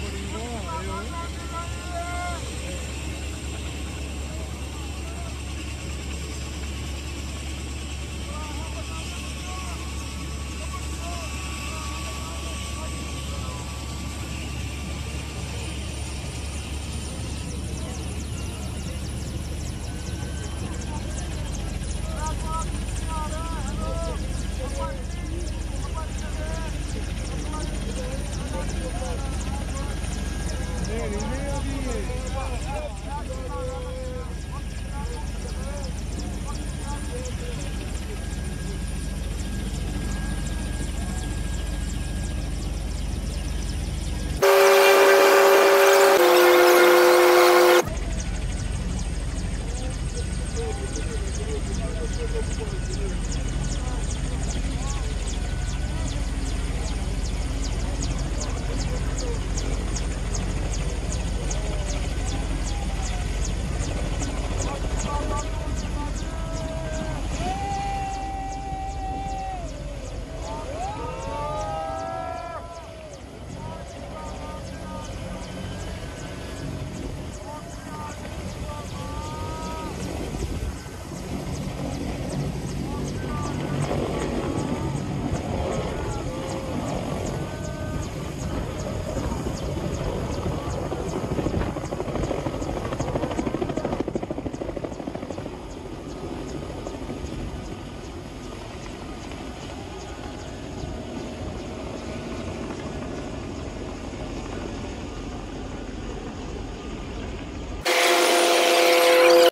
我。